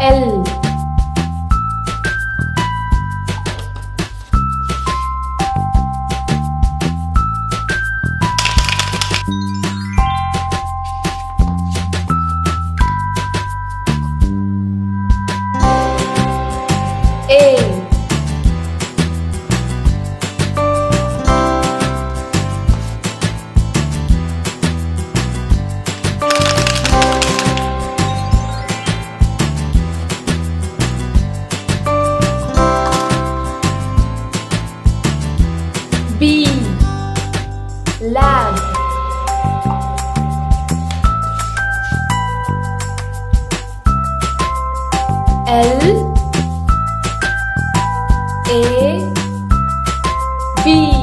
L. B L A B